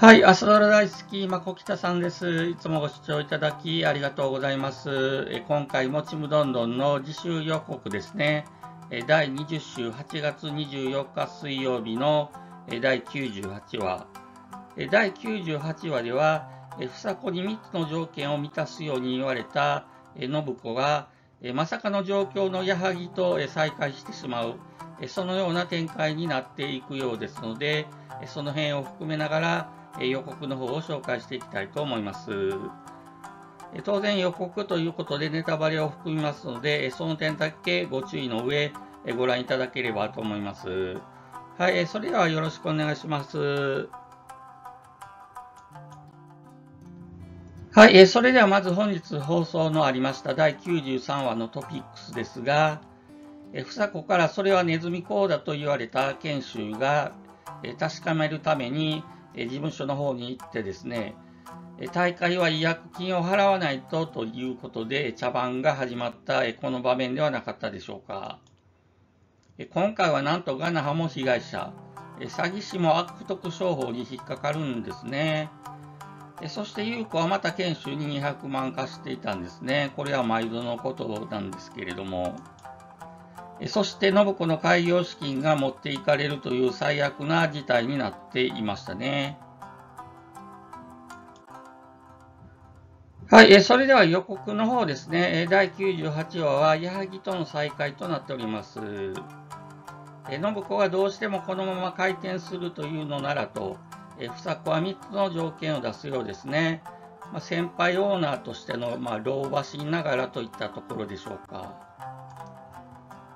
はい、朝ドラ大好き、まこきたさんです。いつもご視聴いただきありがとうございます。え今回もちむどんどんの自習予告ですね。え第20週8月24日水曜日のえ第98話。え第98話では、え房子に3つの条件を満たすように言われたえ信子が、えまさかの状況の矢作とえ再会してしまう。そのような展開になっていくようですので、その辺を含めながら、予告の方を紹介していきたいと思います。当然予告ということでネタバレを含みますので、その点だけご注意の上、ご覧いただければと思います。はい、それではよろしくお願いします。はい、それではまず本日放送のありました第93話のトピックスですが、房子からそれはネズミ講だと言われた研修が確かめるために事務所の方に行ってですね、大会は違約金を払わないとということで茶番が始まったこの場面ではなかったでしょうか。今回はなんとガナハも被害者、詐欺師も悪徳商法に引っかかるんですね。そして優子はまた研修に200万貸していたんですね。これは毎度のことなんですけれども。そして信子の開業資金が持っていかれるという最悪な事態になっていましたね。はい、えそれでは予告の方ですね。第98話は矢作との再会となっております。え信子がどうしてもこのまま回転するというのならと、房子は3つの条件を出すようですね。まあ、先輩オーナーとしての、まあ、老婆しながらといったところでしょうか。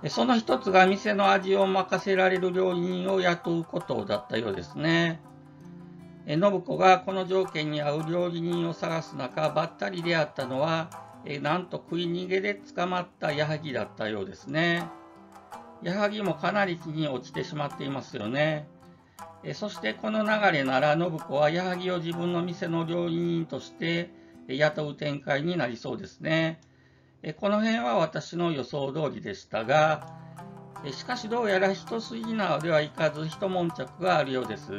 その一つが店の味を任せられる料理人を雇うことだったようですね。え信子がこの条件に合う料理人を探す中、ばったり出会ったのは、えなんと食い逃げで捕まった矢作だったようですね。矢作もかなり気に落ちてしまっていますよね。えそしてこの流れなら信子は矢作を自分の店の料理人として雇う展開になりそうですね。この辺は私の予想通りでしたが、しかしどうやら一筋縄ではいかず一悶着があるようです。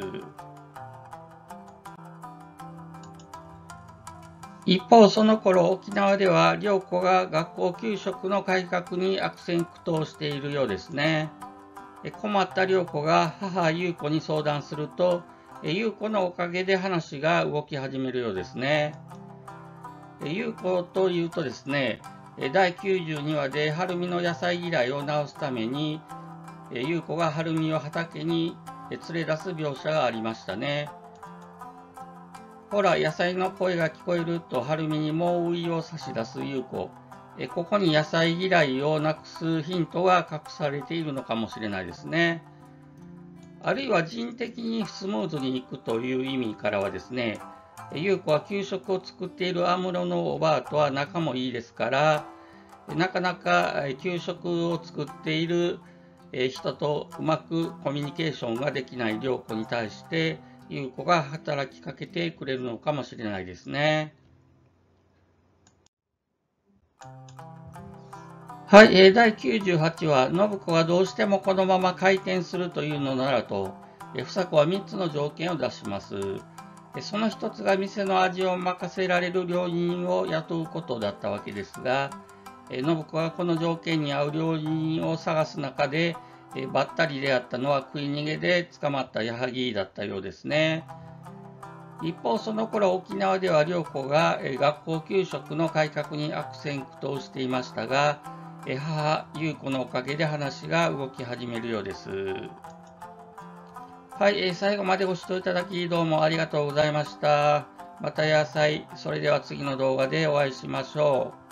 一方、その頃沖縄では良子が学校給食の改革に悪戦苦闘しているようですね。困った良子が母優子に相談すると、優子のおかげで話が動き始めるようですね。優子というとですね、第92話で晴海の野菜嫌いを治すために、優子が晴海を畑に連れ出す描写がありましたね。ほら、野菜の声が聞こえると晴海にもういを差し出す優子。ここに野菜嫌いをなくすヒントが隠されているのかもしれないですね。あるいは人的にスムーズにいくという意味からはですね、優子は給食を作っている安室のおばあとは仲もいいですから、なかなか給食を作っている人とうまくコミュニケーションができない良子に対して、優子が働きかけてくれるのかもしれないですね。はい、えー、第98話、信子はどうしてもこのまま回転するというのならと、え、房子は3つの条件を出します。その1つが店の味を任せられる料理人を雇うことだったわけですが、えー、信子はこの条件に合う料理人を探す中で、え、ばったり出会ったのは食い逃げで捕まった矢作だったようですね。一方、その頃沖縄では良子が、え、学校給食の改革に悪戦苦闘していましたが、え母、優子のおかげで話が動き始めるようです。はい、えー、最後までご視聴いただきどうもありがとうございました。また野菜、それでは次の動画でお会いしましょう。